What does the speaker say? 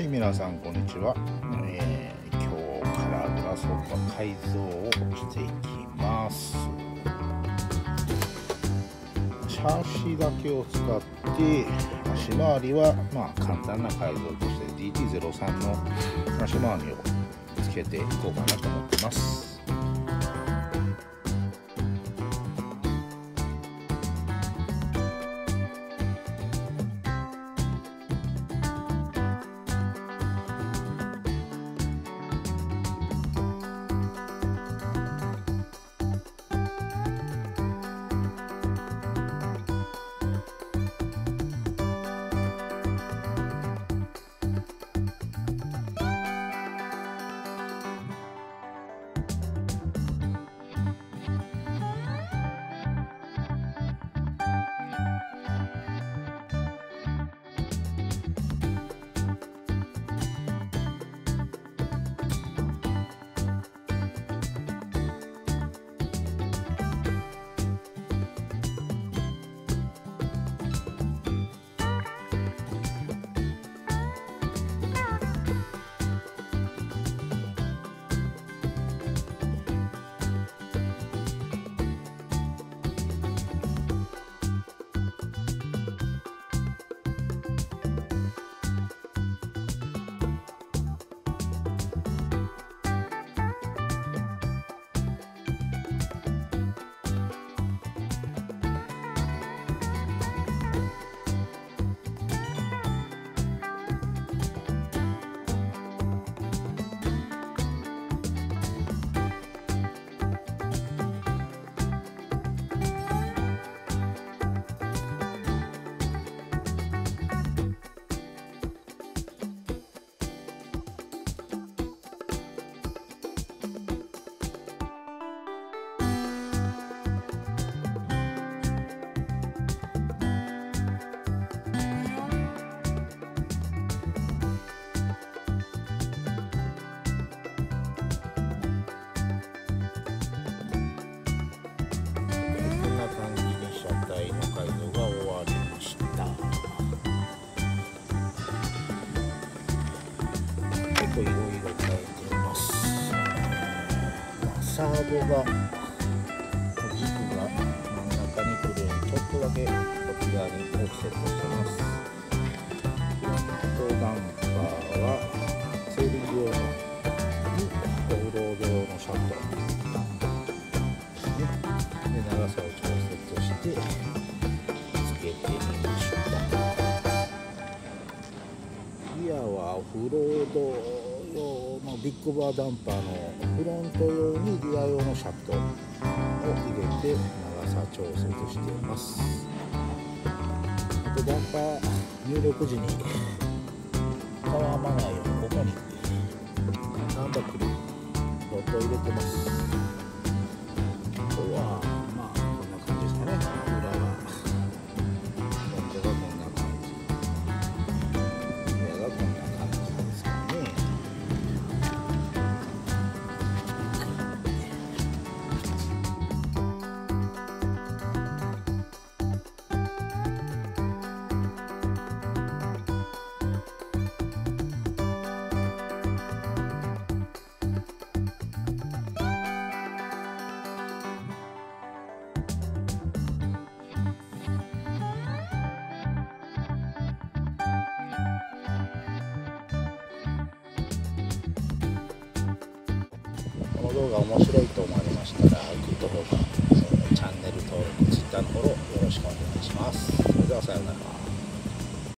はい皆さんこんにちは、えー、今日からグラスホッパー改造をしていきます。シャーシーだけを使って足回りはまあ簡単な改造として DT03 の足回りをつけていこうかなと思ってます。といろいろ変えていますサードが軸が真ん中に来るようにちょっとだけこっち側にオフセットしてますフダンパーはツーリング用のオフロード用のシャットで長さを調節してつけてみましょうギアはオフロードビッグバーダンパーのフロント用にリア用のシャフトを入れて長さ調節しています。あとダンパー入力時にたわまないようにここにターンバックにロットを入れてます。この動画面白いと思われましたらグッドボタンチャンネル登録 Twitter のフォローよろしくお願いします。それではさようなら。